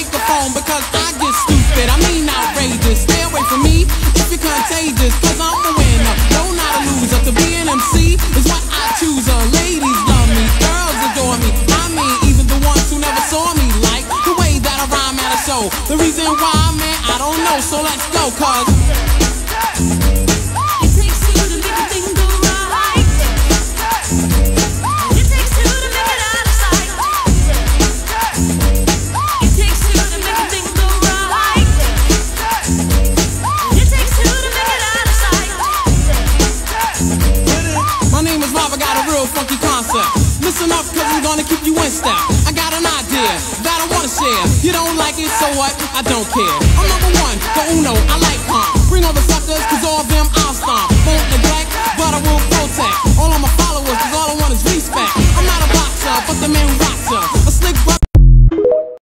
microphone because I get stupid. I mean outrageous. Stay away from me if you're contagious. Cause I'm the winner, no not a loser. To be an MC is what I choose. Uh, ladies love me, girls adore me. I mean, even the ones who never saw me like the way that I rhyme at a show. The reason why, man, I don't know. So let's go, cause. Got a real funky concept. Listen up, cause I'm gonna keep you in step. I got an idea that I wanna share. You don't like it, so what? I don't care. I'm number one, the uno, I like pump. Bring all the suckers, cause all of them